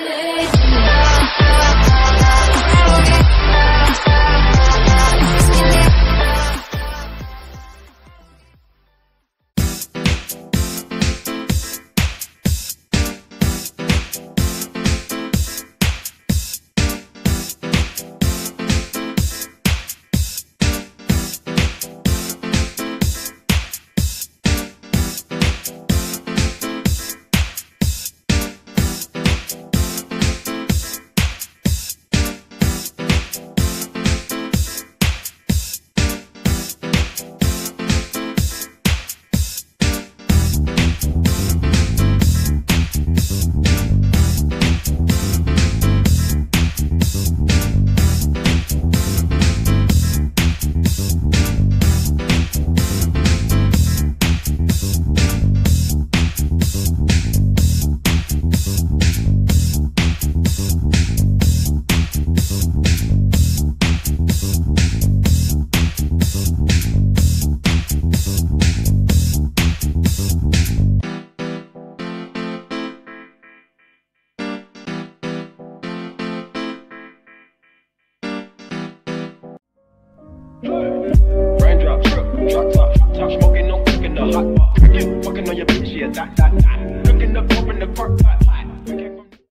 Yeah. Raindrop, drip, drop top, top smoking, no cooking the hot pot. Fucking on your bitch, yeah, that, that, that. Cooking up, open the park, pot.